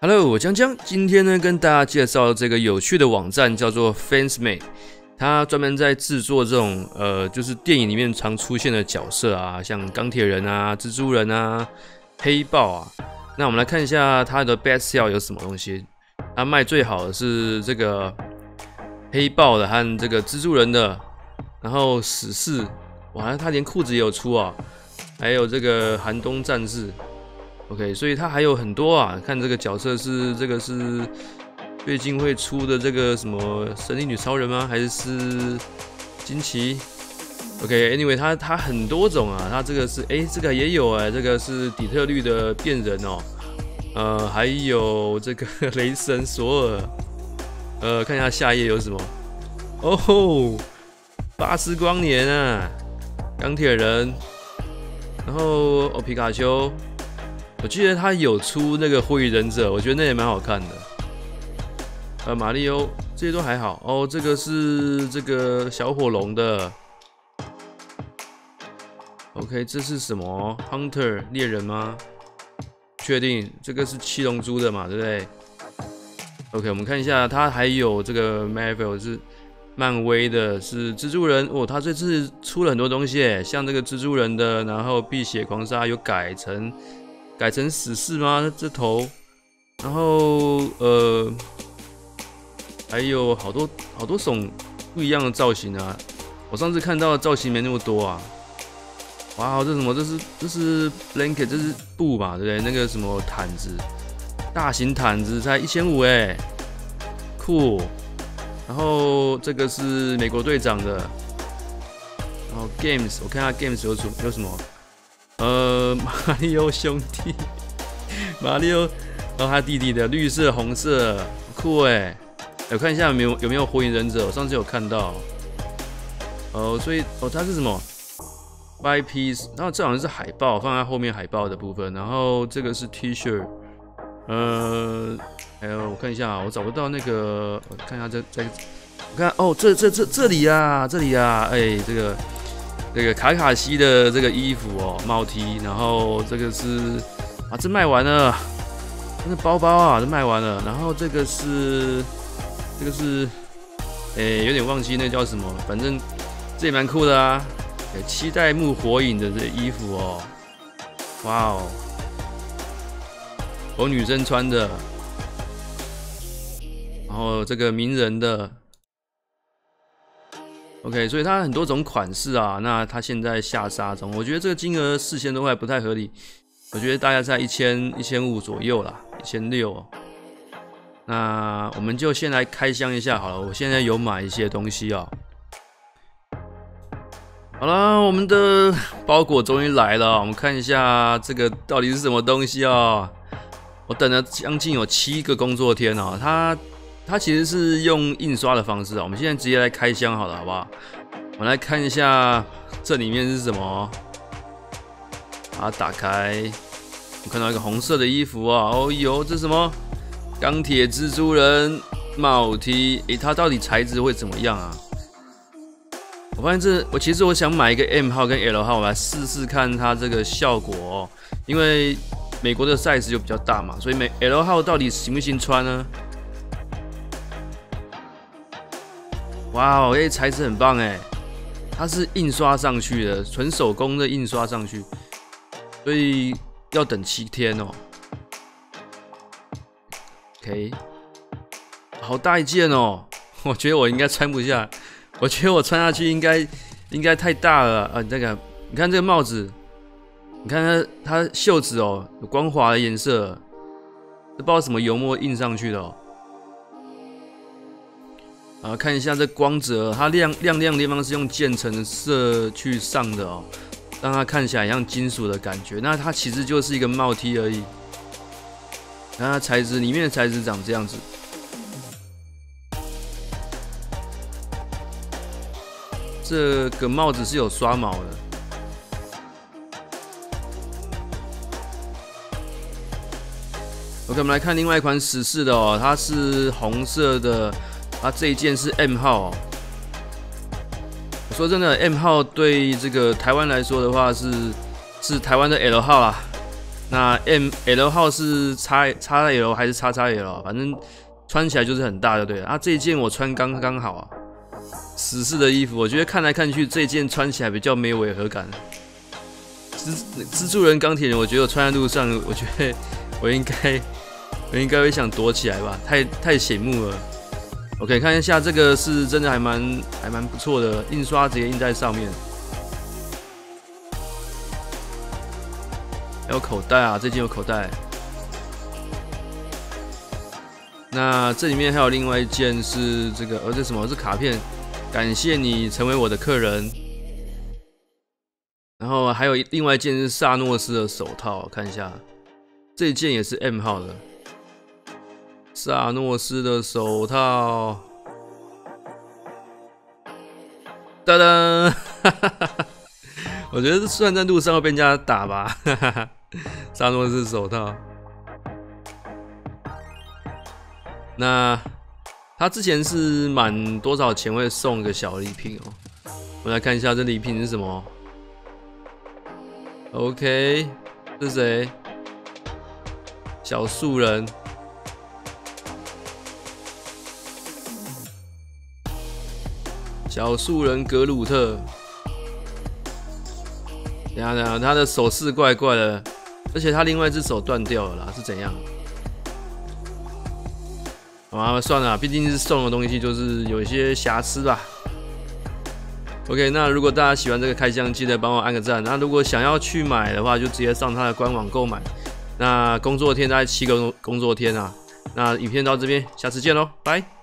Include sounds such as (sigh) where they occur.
Hello，我江江，今天呢跟大家介绍这个有趣的网站，叫做 Fansmade，它专门在制作这种呃，就是电影里面常出现的角色啊，像钢铁人啊、蜘蛛人啊、黑豹啊。那我们来看一下它的 best sell 有什么东西。它卖最好的是这个黑豹的和这个蜘蛛人的，然后死侍，哇，它连裤子也有出啊，还有这个寒冬战士。OK，所以它还有很多啊。看这个角色是这个是最近会出的这个什么神力女超人吗？还是是惊奇？OK，Anyway，它它很多种啊。它这个是哎，这个也有哎，这个是底特律的变人哦。呃，还有这个 (laughs) 雷神索尔。呃，看一下下一页有什么？哦吼，巴斯光年啊，钢铁人，然后哦皮卡丘。我记得他有出那个火影忍者，我觉得那也蛮好看的。呃，马里欧这些都还好哦。这个是这个小火龙的。OK，这是什么？Hunter 猎人吗？确定这个是七龙珠的嘛？对不对？OK，我们看一下，它还有这个 Marvel 是漫威的，是蜘蛛人哦。他这次出了很多东西，像这个蜘蛛人的，然后碧血狂杀有改成。改成死侍吗？这头，然后呃，还有好多好多种不一样的造型啊！我上次看到的造型没那么多啊！哇，这什么？这是这是 blanket，这是布吧？对不对？那个什么毯子，大型毯子才一千五哎，酷！然后这个是美国队长的，然后 games，我看下 games 有什有什么？呃，(laughs) 马里奥兄弟，马里奥，然后他弟弟的绿色、红色，酷哎！我看一下有没有有没有火影忍者，我上次有看到。哦，所以哦，它是什么？By piece，然后这好像是海报，放在后面海报的部分。然后这个是 T 恤，呃，还有我看一下，我找不到那个，我看一下这这，我看哦，这这这这里呀，这里呀，哎，这个。这个卡卡西的这个衣服哦，帽 T，然后这个是啊，这卖完了，这包包啊，都卖完了。然后这个是这个是，诶，有点忘记那叫什么，反正这也蛮酷的啊。期待木火影的这衣服哦，哇哦，有女生穿的，然后这个名人的。OK，所以它很多种款式啊，那它现在下杀中，我觉得这个金额四千多块不太合理，我觉得大概在一千一千五左右啦，一千六。那我们就先来开箱一下好了，我现在有买一些东西啊。好了，我们的包裹终于来了，我们看一下这个到底是什么东西啊？我等了将近有七个工作天哦，它。它其实是用印刷的方式啊，我们现在直接来开箱好了，好不好？我们来看一下这里面是什么。把它打开，我看到一个红色的衣服啊，哦哟，这是什么？钢铁蜘蛛人帽 T，诶，它到底材质会怎么样啊？我发现这，我其实我想买一个 M 号跟 L 号，我来试试看它这个效果哦。因为美国的 size 就比较大嘛，所以美 L 号到底行不行穿呢？哇哦，哎，材质很棒哎，它是印刷上去的，纯手工的印刷上去，所以要等七天哦。OK，好大一件哦，我觉得我应该穿不下，我觉得我穿下去应该应该太大了啊。你这个，你看这个帽子，你看它它袖子哦，有光滑的颜色，这不知道什么油墨印上去的哦。啊，看一下这光泽，它亮亮亮的地方是用渐层色去上的哦，让它看起来像金属的感觉。那它其实就是一个帽 T 而已。那它材质，里面的材质长这样子。这个帽子是有刷毛的。OK，我们来看另外一款死侍的哦，它是红色的。啊，这一件是 M 号哦。说真的，M 号对这个台湾来说的话是是台湾的 L 号啦。那 M L 号是叉叉 L 还是叉叉 L？反正穿起来就是很大，就对了。啊，这一件我穿刚刚好啊。死侍的衣服，我觉得看来看去，这件穿起来比较没违和感。蜘蜘蛛人、钢铁人，我觉得我穿在路上，我觉得我应该 (laughs) 我应该会想躲起来吧，太太醒目了。OK，看一下这个是真的还蛮还蛮不错的，印刷直接印在上面。还有口袋啊，这件有口袋。那这里面还有另外一件是这个，呃，这什么？是卡片。感谢你成为我的客人。然后还有另外一件是萨诺斯的手套，看一下，这件也是 M 号的。萨诺斯的手套，噔噔，(laughs) 我觉得算在路上会被人家打吧。哈哈哈萨诺斯手套，那他之前是满多少钱会送一个小礼品哦？我们来看一下这礼品是什么。OK，是谁？小树人。小树人格鲁特，等下等下，他的手势怪怪的，而且他另外一只手断掉了啦，是怎样？啊，算了，毕竟是送的东西，就是有一些瑕疵吧。OK，那如果大家喜欢这个开箱，记得帮我按个赞。那如果想要去买的话，就直接上它的官网购买。那工作天大概七个工作天啊。那影片到这边，下次见喽，拜。